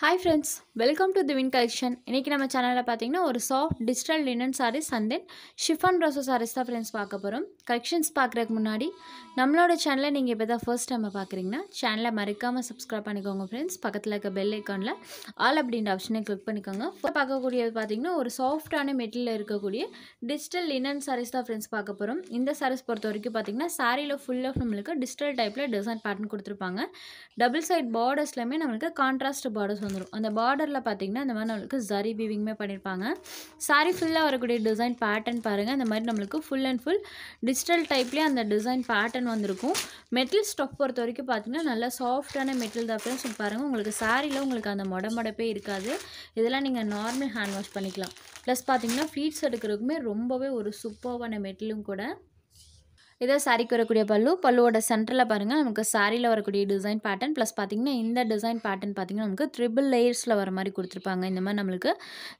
Hi friends welcome to the win collection இன்றைக்கி நம்ம சேனலில் பார்த்தீங்கன்னா ஒரு soft digital linen sarees and then chiffon Russo sarees தான் ஃப்ரெண்ட்ஸ் பார்க்க போகிறோம் கலெக்ஷன்ஸ் பார்க்குறதுக்கு முன்னாடி நம்மளோட சேனலை நீங்கள் இப்போ தான் ஃபர்ஸ்ட் டைம் பார்க்குறீங்கன்னா சேனலை மறக்காமல் சப்ஸ்கிரைப் பண்ணிக்கோங்க ஃப்ரெண்ட்ஸ் பக்கத்தில் இருக்க பெல் ஐக்கானில் ஆல் அப்படின்ற ஆப்ஷனை கிளிக் பண்ணிக்கோங்க. இப்போ பார்க்கக்கூடியது பார்த்தீங்கன்னா ஒரு சாஃப்டான மெட்டீரியல் இருக்கக்கூடிய டிஜிட்டல் லினன் சாரீஸ் தான் ஃப்ரெண்ட்ஸ் பார்க்க போகிறோம் இந்த சாரீஸ் பொறுத்த வரைக்கும் பார்த்தீங்கன்னா சாரியில் ஃபுல் ஆஃப் நம்மளுக்கு டிஜிட்டல் டைப்பில் டிசைன் பேட்டர்ன் கொடுத்துருப்பாங்க. டபுள் சைட் பார்டர்ஸ்லையுமே நம்மளுக்கு கான்ட்ராஸ்ட் பார்டர்ஸ் வந்துடும் அந்த பார்டரில் பார்த்தீங்கன்னா இந்த மாதிரி நம்மளுக்கு ஜரி வீவிங்குமே பண்ணியிருப்பாங்க சாரி ஃபுல்லாக வரக்கூடிய டிசைன் பேட்டர்ன் பாருங்கள் இந்த மாதிரி நம்மளுக்கு ஃபுல் அண்ட் ஃபுல் டிஜிட்டல் டைப்லேயே அந்த டிசைன் பேட்டர்ன் வந்திருக்கும். மெட்டல் ஸ்டஃப் பொறுத்த வரைக்கும் பார்த்தீங்கன்னா நல்லா சாஃப்டான மெட்டல் தான் ஃப்ரெண்ட்ஸ் பாருங்கள் உங்களுக்கு சாரியில் உங்களுக்கு அந்த மொட மொடப்பே இருக்காது. இதெல்லாம் நீங்கள் நார்மல் ஹேண்ட் வாஷ் பண்ணிக்கலாம். ப்ளஸ் பார்த்தீங்கன்னா ஃபீட்ஸ் எடுக்கிறதுக்குமே ரொம்பவே ஒரு சூப்பர்வான மெட்டலும் கூட இதே சாரிக்கு வரக்கூடிய பல்லு பல்லுவோட சென்டரில் பாருங்கள் நமக்கு சாரியில் வரக்கூடிய டிசைன் பேட்டர்ன் ப்ளஸ் பார்த்தீங்கன்னா இந்த டிசைன் பேட்டர்ன் பார்த்தீங்கன்னா நமக்கு ட்ரிபிள் லேயர்ஸில் வர மாதிரி கொடுத்துருப்பாங்க. இந்த மாதிரி நம்மளுக்கு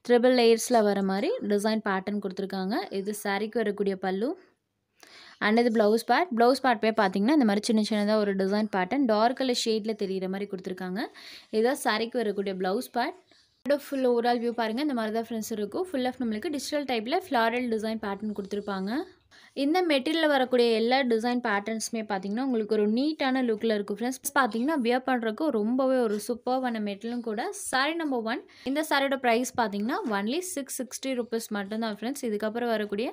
ட்ரிபிள் லேயர்ஸில் வர மாதிரி டிசைன் பேட்டர்ன் கொடுத்துருக்காங்க. இது சாரிக்கு வரக்கூடிய பல்லு. அண்ட் இது ப்ளவுஸ் பேட் ப்ளவுஸ் பேட் போய் பார்த்தீங்கன்னா இந்த மாதிரி சின்ன சின்னதாக ஒரு டிசைன் பேட்டர்ன் டார்க் கலர் ஷேடில் தெரிகிற மாதிரி கொடுத்துருக்காங்க. இதுதான் சாரிக்கு வரக்கூடிய blouse pad full overall view பாருங்கள் இந்த மாதிரி தான் ஃப்ரெண்ட்ஸ் இருக்கும். ஃபுல் ஆஃப் நம்மளுக்கு டிஜிட்டல் டைப்பில் ஃப்ளாரல் டிசைன் பேட்டர்ன் கொடுத்துருப்பாங்க. இந்த மெட்டீரியலில் வரக்கூடிய எல்லா டிசைன் பேட்டர்ன்ஸுமே பார்த்தீங்கன்னா உங்களுக்கு ஒரு நீட்டான லுக்கில் இருக்கும் ஃப்ரெண்ட்ஸ் பார்த்தீங்கன்னா வியர் பண்ணுறதுக்கு ரொம்பவே ஒரு சூப்பர்வான மெட்டீரியலும் கூட. சாரி நம்பர் ஒன் இந்த சாரியோட ப்ரைஸ் பார்த்தீங்கன்னா ஒன்லி சிக்ஸ் சிக்ஸ்டி ருபீஸ் மட்டும்தான் ஃப்ரெண்ட்ஸ் இதுக்கப்புறம் வரக்கூடிய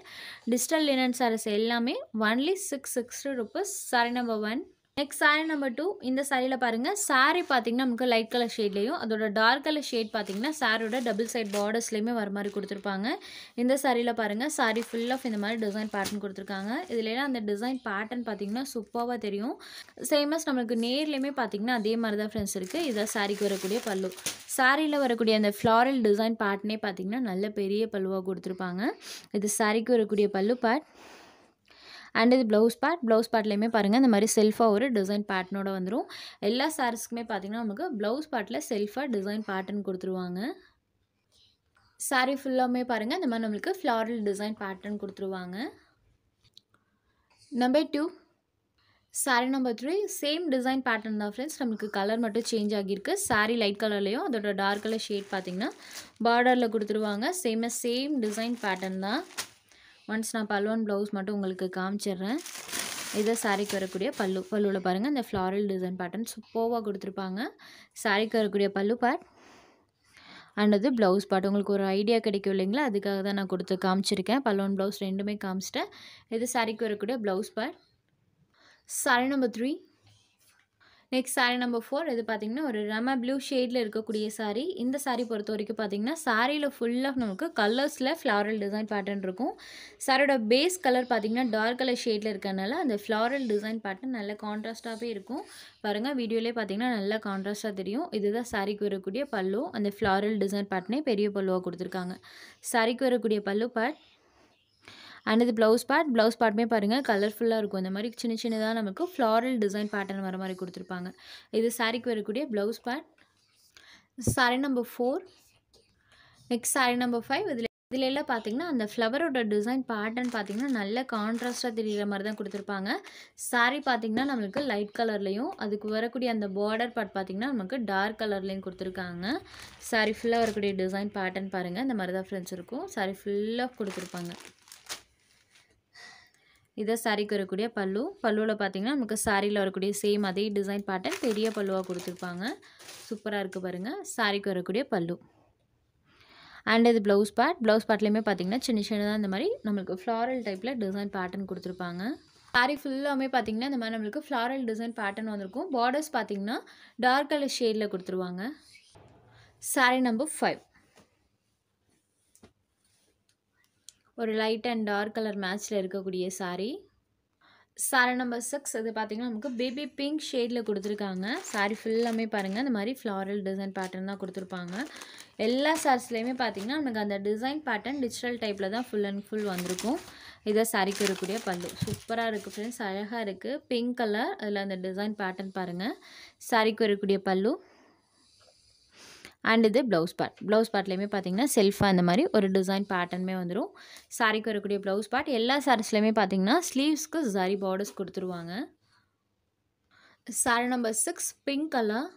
டிஜிட்டல் லினன் சாரீஸ் எல்லாமே only six sixty rupees saree number one next saree number two இந்த சாரியில் பாருங்கள் சாரீ பார்த்தீங்கன்னா நமக்கு லைட் கலர் ஷேட்லேயும் அதோட டார்க் கலர் ஷேட் பார்த்தீங்கன்னா சாரியோட டபுள் சைட் பார்டர்ஸ்லேயுமே வர மாதிரி கொடுத்துருப்பாங்க. இந்த சாரியில் பாருங்கள் சாரி ஃபுல் ஆஃப் இந்த மாதிரி டிசைன் பேட்டர்ன் கொடுத்துருக்காங்க. இதுலலாம் அந்த டிசைன் பேட்டர்ன் பார்த்தீங்கன்னா சூப்பராக தெரியும். சேமஸ் நம்மளுக்கு நேர்லேயுமே பார்த்தீங்கன்னா அதே மாதிரி தான் ஃப்ரெண்ட்ஸ் இருக்குது இதான் சாரிக்கு வரக்கூடிய பல்லு. சாரியில் வரக்கூடிய அந்த ஃப்ளாரல் டிசைன் பேட்டர்னே பார்த்தீங்கன்னா நல்ல பெரிய பல்லுவாக கொடுத்துருப்பாங்க. இது சாரிக்கு வரக்கூடிய பல்லு பேட் அண்ட் இது ப்ளவுஸ் பேட் ப்ளவுஸ் பேட்லேயுமே பாருங்கள் இந்த மாதிரி செல்ஃபாக ஒரு டிசைன் பேட்டர்னோட வந்துடும் எல்லா சாரீஸ்க்குமே பார்த்திங்கன்னா நமக்கு ப்ளவுஸ் பேட்டில் செல்ஃபாக டிசைன் பேட்டர்ன் கொடுத்துருவாங்க. சாரீ ஃபுல்லாமே பாருங்கள் இந்த மாதிரி நம்மளுக்கு ஃப்ளாரல் டிசைன் பேட்டர்ன் கொடுத்துருவாங்க. Number two saree number three same design pattern தான் ஃப்ரெண்ட்ஸ் நம்மளுக்கு கலர் மட்டும் சேஞ்ச் ஆகியிருக்கு. சாரீ லைட் கலர்லேயும் அதோட டார்க் கலர் ஷேட் பார்த்திங்கன்னா பார்டரில் கொடுத்துருவாங்க. சேமாக சேம் டிசைன் பேட்டர்ன் தான். ஒன்ஸ் நான் பல்லுவன் ப்ளவுஸ் மட்டும் உங்களுக்கு காமிச்சிடுறேன். இதை சாரிக்கு வரக்கூடிய பல்லு பல்லுவில் பாருங்கள் இந்த ஃப்ளாரல் டிசைன் பேட்டர்ன் சூப்பர்வாக கொடுத்துருப்பாங்க. சாரிக்கு வரக்கூடிய பல்லு பேட் அண்ட் அது ப்ளவுஸ் பாட்டு உங்களுக்கு ஒரு ஐடியா கிடைக்கும் இல்லைங்களா? அதுக்காக தான் நான் கொடுத்து காமிச்சிருக்கேன். பல்லுவன் ப்ளவுஸ் ரெண்டுமே காமிச்சிட்டேன். இது சாரிக்கு வரக்கூடிய blouse pad saree number three next saree number four இது பார்த்திங்கன்னா ஒரு ரம ப்ளூ ஷேடில் இருக்கக்கூடிய சாரீ இந்த சாரீ பொறுத்த வரைக்கும் பார்த்திங்கன்னா சாரியில் ஃபுல்லாக நமக்கு கலர்ஸில் ஃப்ளாரல் டிசைன் பேட்டர்ன் இருக்கும். சாரியோட பேஸ் கலர் பார்த்திங்கன்னா டார்க் கலர் ஷேடில் இருக்கனால அந்த ஃப்ளாரல் டிசைன் பேட்டர்ன் நல்ல கான்ட்ராஸ்ட்டாகவே இருக்கும். பாருங்கள் வீடியோலே பார்த்திங்கன்னா நல்லா கான்ட்ராஸ்ட்டாக தெரியும். இதுதான் சாரிக்கு வரக்கூடிய பல்லு. அந்த ஃப்ளாரல் டிசைன் பேட்டர்னே பெரிய பல்லுவாக கொடுத்துருக்காங்க. சாரிக்கு வரக்கூடிய பல்லு பேட் அண்ட் இது ப்ளவுஸ் பேட் ப்ளவுஸ் பேட்டுமே பாருங்கள் கலர்ஃபுல்லாக இருக்கும். இந்த மாதிரி சின்ன சின்னதாக நமக்கு ஃப்ளாரல் டிசைன் பேட்டர்ன் வர மாதிரி கொடுத்துருப்பாங்க. இது சாரிக்கு வரக்கூடிய blouse pad saree number four next saree number five இதில் இதில் எல்லாம் பார்த்தீங்கன்னா அந்த ஃப்ளவரோட டிசைன் பேட்டர்ன் பார்த்தீங்கன்னா நல்ல கான்ட்ராஸ்ட்டாக தெரிகிற மாதிரி தான் கொடுத்துருப்பாங்க. சாரி பார்த்தீங்கன்னா நம்மளுக்கு லைட் கலர்லேயும் அதுக்கு வரக்கூடிய அந்த பார்டர் பார்ட் பார்த்திங்கன்னா நமக்கு டார்க் கலர்லேயும் கொடுத்துருக்காங்க. சாரி ஃபுல்லாக வரக்கூடிய டிசைன் பேட்டர்ன் பாருங்கள் இந்த மாதிரி தான் ஃப்ரெண்ட்ஸ் இருக்கும். சாரி ஃபுல்லாக கொடுத்துருப்பாங்க. இதை சாரிக்கு வரக்கூடிய பல்லு. பல்லுவில் பார்த்தீங்கன்னா நமக்கு சாரியில் வரக்கூடிய சேம் அதே டிசைன் பேட்டர்ன் பெரிய பல்லுவாக கொடுத்துருப்பாங்க. சூப்பராக இருக்குது பாருங்கள் சாரிக்கு வரக்கூடிய பல்லு. அண்ட் இது ப்ளவுஸ் பேட் ப்ளவுஸ் பேட்லேயுமே பார்த்தீங்கன்னா சின்ன சின்னதாக இந்த மாதிரி நம்மளுக்கு ஃப்ளாரல் டைப்பில் டிசைன் பேட்டர்ன் கொடுத்துருப்பாங்க. சாரி ஃபுல்லாமே பார்த்தீங்கன்னா இந்த மாதிரி நம்மளுக்கு ஃப்ளாரல் டிசைன் பேட்டர்ன் வந்திருக்கும். பார்டர்ஸ் பார்த்தீங்கன்னா டார்க் கலர் ஷேடில் கொடுத்துருவாங்க. சாரி நம்பர் ஃபைவ் ஒரு லைட் அண்ட் டார்க் கலர் மேட்ச்சில் இருக்கக்கூடிய சாரீ சாரீ நம்பர் சிக்ஸ் இது பார்த்திங்கன்னா நமக்கு பேபி பிங்க் ஷேடில் கொடுத்துருக்காங்க. சாரீ ஃபுல்லாமே பாருங்கள் இந்த மாதிரி ஃப்ளாரல் டிசைன் பேட்டர்ன் தான் கொடுத்துருப்பாங்க. எல்லா சாரீஸ்லேயுமே பார்த்திங்கன்னா நமக்கு அந்த டிசைன் பேட்டர்ன் டிஜிட்டல் டைப்பில் தான் ஃபுல் அண்ட் ஃபுல் வந்திருக்கும். இதை சாரிக்கு இருக்கக்கூடிய பல்லு. சூப்பராக இருக்குது ஃப்ரெண்ட்ஸ் அழகாக இருக்குது பிங்க் கலர் அதில் அந்த டிசைன் பேட்டர்ன் பாருங்கள் சாரிக்கு வரக்கூடிய பல்லு. அண்ட் இது ப்ளவுஸ் பார்ட் ப்ளவுஸ் பார்ட்லேயுமே பார்த்தீங்கன்னா செல்ஃபாக இந்த மாதிரி ஒரு டிசைன் பேட்டர்னுமே வந்துடும் சாரிக்கு வரக்கூடிய ப்ளவுஸ் பார்ட் எல்லா சாரீஸ்லையுமே பார்த்தீங்கன்னா ஸ்லீவ்ஸ்க்கு சாரி பார்டர்ஸ் கொடுத்துருவாங்க. Saree number six pink colour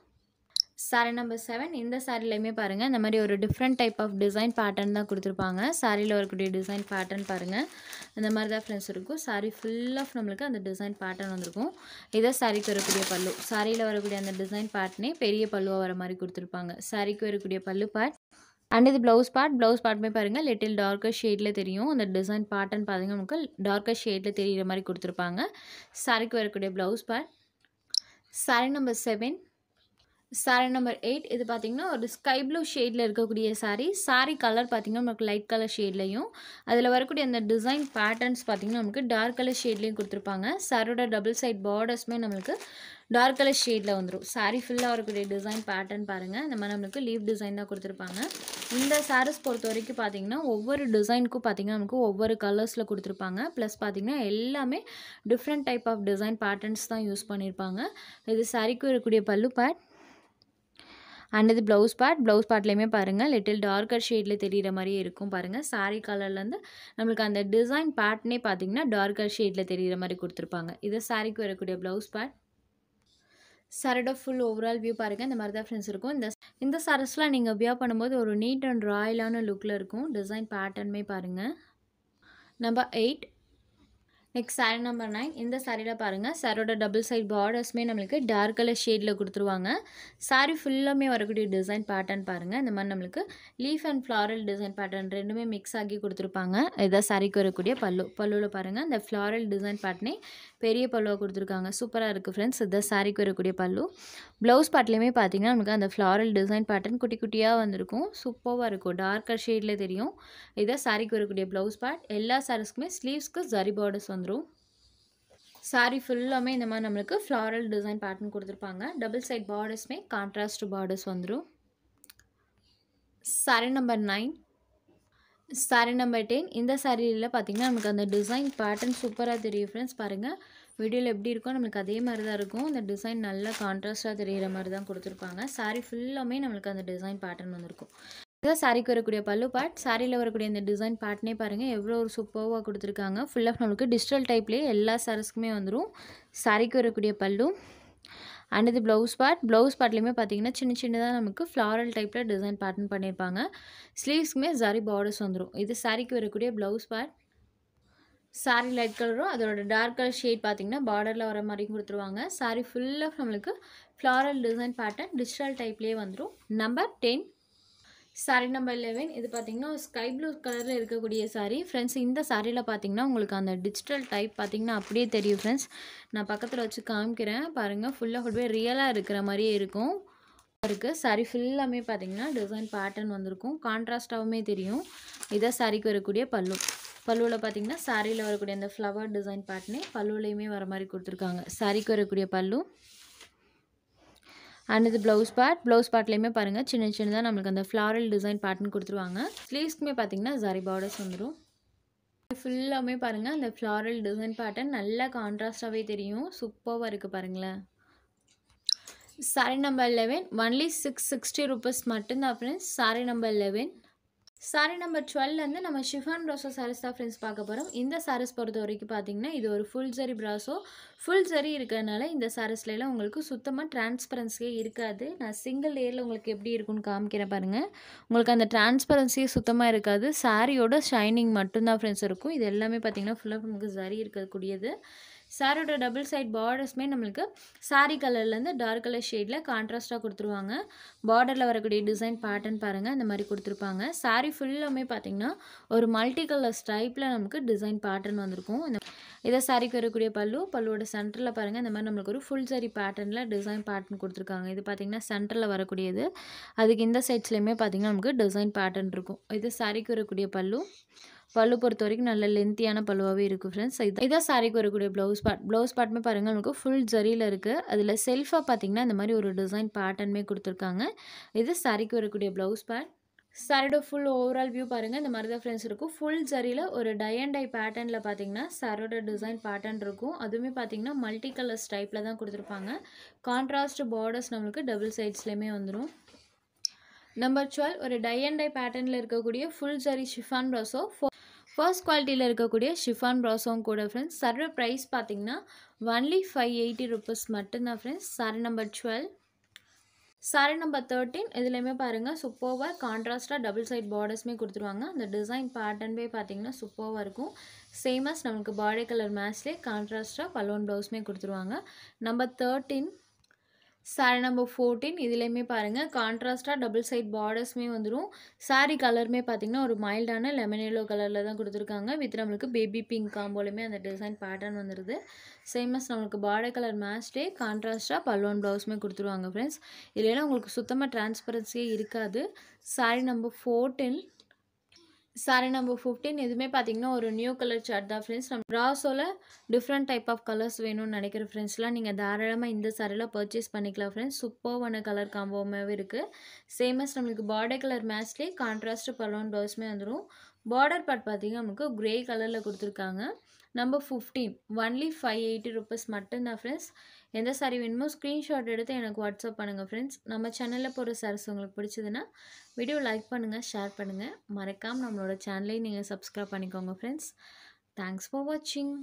saree number seven இந்த சாரிலையுமே பாருங்கள் இந்த மாதிரி ஒரு different type of design pattern தான் கொடுத்துருப்பாங்க. சாரியில் வரக்கூடிய டிசைன் பேட்டர்ன் பாருங்கள் இந்த மாதிரி தான் ஃப்ரெண்ட்ஸ் இருக்கும். சாரீ ஃபுல் ஆஃப் நம்மளுக்கு அந்த டிசைன் பேட்டர்ன் வந்திருக்கும். இதை சாரிக்கு வரக்கூடிய பல்லு. சாரியில் வரக்கூடிய அந்த டிசைன் பேட்டர்னே பெரிய பல்லுவாக வர மாதிரி கொடுத்துருப்பாங்க. சாரிக்கு வரக்கூடிய பல்லு பார்ட் அண்ட் இது ப்ளவுஸ் பார்ட் ப்ளவுஸ் பார்ட்டுமே பாருங்கள் லிட்டில் டார்க்கர் ஷேடில் தெரியும். அந்த டிசைன் பேட்டர்ன் பார்த்தீங்கன்னா நமக்கு டார்க்கர் ஷேடில் தெரிகிற மாதிரி கொடுத்துருப்பாங்க. சாரிக்கு வரக்கூடிய blouse part saree number seven saree number eight இது பார்த்திங்கன்னா ஒரு ஸ்கை ப்ளூ ஷேடில் இருக்கக்கூடிய சாரீ சாரீ கலர் பார்த்திங்கன்னா நமக்கு லைட் கலர் ஷேட்லையும் அதில் வரக்கூடிய அந்த டிசைன் பேட்டர்ன்ஸ் பார்த்திங்கன்னா நமக்கு டார்க் கலர் ஷேட்லேயும் கொடுத்துருப்பாங்க. சாரோட டபுள் சைட் பார்டர்ஸுமே நம்மளுக்கு டார்க் கலர் ஷேடில் வந்துடும் சாரீ ஃபுல்லாக வரக்கூடிய டிசைன் பேட்டர்ன் பாருங்கள் இந்த மாதிரி நம்மளுக்கு லீவ் டிசைன் தான் கொடுத்துருப்பாங்க. இந்த சாரீஸ் பொறுத்த வரைக்கும் பார்த்திங்கன்னா ஒவ்வொரு டிசைனுக்கும் பார்த்திங்கன்னா நமக்கு ஒவ்வொரு கலர்ஸில் கொடுத்துருப்பாங்க. ப்ளஸ் பார்த்திங்கன்னா எல்லாமே different type of design patterns தான் யூஸ் பண்ணியிருப்பாங்க இது சாரிக்கு இருக்கக்கூடிய பல்லு பேட் அண்ட் இது ப்ளவுஸ் பார்ட் ப்ளவுஸ் பார்ட்லேயுமே பாருங்கள் லிட்டில் டார்க்கர் ஷேடில் தெரிகிற மாதிரியே இருக்கும் பாருங்கள் சாரீ கலர்லேருந்து நம்மளுக்கு அந்த டிசைன் பார்ட்னே பார்த்தீங்கன்னா டார்க்கர் ஷேடில் தெரிகிற மாதிரி கொடுத்துருப்பாங்க. இது சாரீக்கு வரக்கூடிய ப்ளவுஸ் பார்ட் சாரோட ஃபுல் ஓவரால் வியூ பாருங்கள் இந்த மாதிரி தான் ஃப்ரெண்ட்ஸ் இருக்கும். இந்த இந்த சரஸ்லாம் நீங்கள் வியர் பண்ணும்போது ஒரு நீட் அண்ட் ராயலான லுக்கில் இருக்கும். டிசைன் பேட்டர்னுமே பாருங்கள் number eight next saree number nine இந்த சாரியில் பாருங்கள் சாரோட டபுள் சைட் பார்டர்ஸுமே நம்மளுக்கு டார்க் கலர் ஷேடில் கொடுத்துருவாங்க. சாரீ ஃபுல்லாமே வரக்கூடிய டிசைன் பேட்டர்ன் பாருங்கள் இந்த மாதிரி நம்மளுக்கு leaf and floral design pattern ரெண்டுமே மிக்ஸ் ஆகி கொடுத்துருப்பாங்க. இதான் சாரிக்கு வரக்கூடிய பல்லு. பல்லுவில் பாருங்கள் இந்த ஃப்ளாரல் டிசைன் பேட்டர்னே பெரிய பல்லுவாக கொடுத்துருக்காங்க. சூப்பராக இருக்குது ஃப்ரெண்ட்ஸ் இதுதான் சாரிக்கு வரக்கூடிய பல்லு. ப்ளவுஸ் பார்ட்லேயுமே பார்த்தீங்கன்னா நமக்கு அந்த ஃப்ளாரல் டிசைன் பேட்டர்ன் குட்டி குட்டியாக வந்திருக்கும். சூப்பராக இருக்கும். டார்க்கர் ஷேடில் தெரியும். இதான் சாரிக்கு வரக்கூடிய ப்ளவுஸ் பார்ட் எல்லா சாரீஸ்க்குமே ஸ்லீவ்ஸ்க்கு ஜரி பார்டர்ஸ் வந்துடும் சாரீ ஃபுல்லாமே இந்த மாதிரி நம்மளுக்கு ஃப்ளாரல் டிசைன் பேட்டர்ன் கொடுத்துருப்பாங்க. டபுள் சைட் பார்டர்ஸ்மே கான்ட்ராஸ்ட் பார்டர்ஸ் வந்துடும் saree number nine saree number ten இந்த சாரியில் பார்த்திங்கன்னா நமக்கு அந்த டிசைன் பேட்டர்ன் சூப்பராக தெரியும் ஃப்ரெண்ட்ஸ் பாருங்கள் வீடியோவில் எப்படி இருக்கோ நம்மளுக்கு அதே மாதிரி தான் இருக்கும். அந்த டிசைன் நல்லா கான்ட்ராஸ்ட்டாக தெரிகிற மாதிரி தான் கொடுத்துருப்பாங்க. சாரீ ஃபுல்லாமே நம்மளுக்கு அந்த டிசைன் பேட்டர்ன் வந்திருக்கும். இதுதான் சாரிக்கு வரக்கூடிய பல்லு பார்ட் சாரியில் வரக்கூடிய இந்த டிசைன் பார்ட்னே பாருங்கள் எவ்வளோ ஒரு சூப்பராக கொடுத்துருக்காங்க. ஃபுல் நம்மளுக்கு டிஜிட்டல் டைப்லேயே எல்லா சாரஸ்க்குமே வந்துடும் சாரிக்கு வரக்கூடிய பல்லு. அண்ட் இது ப்ளவுஸ் பார்ட் ப்ளவுஸ் பார்ட்லேயுமே பார்த்தீங்கன்னா சின்ன சின்னதாக நமக்கு ஃப்ளாரல் டைப்பில் டிசைன் பேட்டர்ன் பண்ணியிருப்பாங்க ஸ்லீவ்ஸ்க்குமே ஜரி பார்டர்ஸ் வந்துடும் இது சாரிக்கு வரக்கூடிய ப்ளவுஸ் பார்ட் சாரி லைட் கலரும் அதோட டார்க் கலர் ஷேட் பார்த்தீங்கன்னா பார்டரில் வர மாதிரியும் கொடுத்துருவாங்க. சாரி ஃபுல்லாக நம்மளுக்கு ஃப்ளாரல் டிசைன் பேட்டர்ன் டிஜிட்டல் டைப்லேயே வந்துடும் number ten saree number eleven இது பார்த்தீங்கன்னா ஸ்கை ப்ளூ கலரில் இருக்கக்கூடிய சாரி ஃப்ரெண்ட்ஸ் இந்த சாரியில் பார்த்தீங்கன்னா உங்களுக்கு அந்த டிஜிட்டல் டைப் பார்த்தீங்கன்னா அப்படியே தெரியும் ஃப்ரெண்ட்ஸ் நான் பக்கத்தில் வச்சு காமிக்கிறேன். பாருங்கள் ஃபுல்லாக ஃபுல்வே ரியலாக இருக்கிற மாதிரியே இருக்கும். இருக்குது சாரி ஃபுல்லாமே பார்த்தீங்கன்னா டிசைன் பேட்டர்ன் வந்திருக்கும். கான்ட்ராஸ்டாகவுமே தெரியும். இதான் சாரிக்கு வரக்கூடிய பல்லு. பல்லுவில் பார்த்தீங்கன்னா சாரியில் வரக்கூடிய அந்த ஃப்ளவர் டிசைன் பேட்டர்னே பல்லுலையுமே வர மாதிரி கொடுத்துருக்காங்க. சாரிக்கு வரக்கூடிய பல்லு. அண்ட் இது ப்ளவுஸ் பார்ட் ப்ளவுஸ் பார்ட்லேயுமே பாருங்கள் சின்ன சின்னதாக நம்மளுக்கு அந்த ஃப்ளாரல் டிசைன் பேட்டர்ன் கொடுத்துருவாங்க. ஸ்லீவ்ஸ்க்குமே பார்த்தீங்கன்னா ஜரி பார்டர்ஸ் வந்துடும் ஃபுல்லாமே பாருங்கள் அந்த ஃப்ளாரல் டிசைன் பேட்டர்ன் நல்லா கான்ட்ராஸ்டாகவே தெரியும். சூப்பராக இருக்குது பாருங்களேன். Saree number eleven only six sixty rupees மட்டும்தான் friends saree number eleven saree number டுவெல்லேருந்து நம்ம ஷிஃபான் ப்ராசோ சாரீஸ் தான் ஃப்ரெண்ட்ஸ் பார்க்க போகிறோம் இந்த சாரீஸ் பொறுத்த வரைக்கும் பார்த்தீங்கன்னா இது ஒரு full zari brasso full zari இருக்கிறதுனால இந்த சாரீஸ்லாம் உங்களுக்கு சுத்தமாக டிரான்ஸ்பரன்சியே இருக்காது. நான் சிங்கிள் லேயரில் உங்களுக்கு எப்படி இருக்குன்னு காமிக்கிறேன் பாருங்கள் உங்களுக்கு அந்த டிரான்ஸ்பரன்சியே சுத்தமாக இருக்காது. சாரியோட ஷைனிங் மட்டும்தான் ஃப்ரெண்ட்ஸ் இருக்கும். இது எல்லாமே பார்த்தீங்கன்னா ஃபுல்லாக நமக்கு ஜரி இருக்கக்கூடியது. சாரியோட டபுள் சைட் பார்டர்ஸ்மே நம்மளுக்கு சாரி கலர்லேருந்து டார்க் கலர் ஷேடில் கான்ட்ராஸ்ட்டாக கொடுத்துருவாங்க. பார்டரில் வரக்கூடிய டிசைன் பேட்டர்ன் பாருங்கள் இந்த மாதிரி கொடுத்துருப்பாங்க. சாரி ஃபுல்லாமே பார்த்தீங்கன்னா ஒரு மல்டி கலர் ஸ்டைப்பில் நமக்கு டிசைன் பேட்டர்ன் வந்திருக்கும். இந்த இதை சாரிக்கு வரக்கூடிய பல்லு பல்லுவோட சென்டரில் பாருங்கள் இந்த மாதிரி நம்மளுக்கு ஒரு ஃபுல் சாரி பேட்டர்னில் டிசைன் பேட்டர்ன் கொடுத்துருக்காங்க. இது பார்த்திங்கன்னா சென்டரில் வரக்கூடியது. அதுக்கு இந்த சைட்ஸ்லேயுமே பார்த்திங்கன்னா நமக்கு டிசைன் பேட்டர்ன் இருக்கும். இது சாரிக்கு வரக்கூடிய பல்லு. பல்லு பொறுத்த வரைக்கும் நல்ல லென்த்தியான பல்லுவாகவே இருக்குது ஃப்ரெண்ட்ஸ் இது இதான் சாரிக்கு வரக்கூடிய ப்ளவுஸ் பார்ட் ப்ளவுஸ் பார்ட்டுமே பாருங்கள் நமக்கு ஃபுல் ஜரியில் இருக்குது அதில் செல்ஃபாக பார்த்தீங்கன்னா இந்த மாதிரி ஒரு டிசைன் பேட்டர்னுமே கொடுத்துருக்காங்க. இது சாரிக்கு வரக்கூடிய ப்ளவுஸ் பார்ட் சாரியோட ஃபுல் ஓவரால் வியூ பாருங்கள் இந்த மாதிரி தான் ஃப்ரெண்ட்ஸ் இருக்கும். ஃபுல் ஜரியில் ஒரு டை அண்ட் டை பேட்டர்னில் பார்த்தீங்கன்னா சாரோட டிசைன் பேட்டர்ன் இருக்கும். அதுவுமே பார்த்தீங்கன்னா மல்டி கலர்ஸ் டைப்பில் தான் கொடுத்துருப்பாங்க. கான்ட்ராஸ்ட் பார்டர்ஸ் நம்மளுக்கு டபுள் சைட்ஸ்லேயுமே வந்துடும் நம்பர் டுவெல் ஒரு டை அண்ட் டை பேட்டர்னில் இருக்கக்கூடிய full zari chiffon brasso first குவாலிட்டியில் இருக்கக்கூடிய ஷிஃபான் ப்ராஸோவும் கூட ஃப்ரெண்ட்ஸ் சர்வ ப்ரைஸ் பார்த்தீங்கன்னா ஒன்லி ஃபைவ் எயிட்டி ருபீஸ் மட்டும்தான் friends saree number twelve saree number thirteen இதுலேயுமே பாருங்கள் சூப்பர்வாக கான்ட்ராஸ்ட்டாக டபுள் சைட் பார்டர்ஸுமே கொடுத்துருவாங்க. அந்த டிசைன் பேட்டர்ன்பே பார்த்தீங்கன்னா சூப்பர்வாக இருக்கும். சேமஸ் நமக்கு பாடி கலர் மேட்ச்லேயே கான்ட்ராஸ்ட்டாக பலோன் ப்ளவுஸுமே கொடுத்துருவாங்க. Number thirteen saree number fourteen இதுலேயுமே பாருங்கள் கான்ட்ராஸ்ட்டாக டபுள் சைட் பார்டர்ஸுமே வந்துடும் சாரி கலருமே பார்த்திங்கன்னா ஒரு மைல்டான லெமன் எல்லோ கலரில் தான் கொடுத்துருக்காங்க. வித் நம்மளுக்கு பேபி பிங்க் காம்போலையுமே அந்த டிசைன் பேட்டர்ன் வந்துடுது சேமஸ் நம்மளுக்கு பார்டர் கலர் மேட்ச்டே கான்ட்ராஸ்ட்டாக பல்லுவன் ப்ளவுஸுமே கொடுத்துருவாங்க ஃப்ரெண்ட்ஸ் இதுலாம் உங்களுக்கு சுத்தமாக டிரான்ஸ்பரன்சியே இருக்காது. Saree number fourteen saree number fifteen இதுவுமே பார்த்தீங்கன்னா ஒரு நியூ கலர் சார்ட் தான் ஃப்ரெண்ட்ஸ் நம்ம ப்ராஸோவில் டிஃப்ரெண்ட் டைப் ஆஃப் கலர்ஸ் வேணும்னு நினைக்கிற ஃப்ரெண்ட்ஸ்லாம் நீங்கள் தாராளமாக இந்த சாரியில் பர்ச்சேஸ் பண்ணிக்கலாம் ஃப்ரெண்ட்ஸ் சூப்பர்வான கலர் காம்போமாகவே இருக்குது சேமஸ் நம்மளுக்கு பார்டர் கலர் மேட்ச்லேயே கான்ட்ராஸ்ட் பலோன் ப்ளவுஸுமே வந்துடும் பார்டர் பார்ட் பார்த்தீங்கன்னா நமக்கு க்ரே கலரில் கொடுத்துருக்காங்க. Number fifteen only five eighty rupees மட்டும்தான் ஃப்ரெண்ட்ஸ் எந்த சாரி வேணுமோ ஸ்க்ரீன்ஷாட் எடுத்து எனக்கு வாட்ஸ்அப் பண்ணுங்கள் ஃப்ரெண்ட்ஸ் நம்ம சேனலில் போகிற சாரீஸ் உங்களுக்கு பிடிச்சதுன்னா வீடியோ லைக் பண்ணுங்கள் ஷேர் பண்ணுங்கள் மறக்காமல் நம்மளோட சேனலையும் நீங்கள் சப்ஸ்கிரைப் பண்ணிக்கோங்க ஃப்ரெண்ட்ஸ் தேங்க்ஸ் ஃபார் வாட்சிங்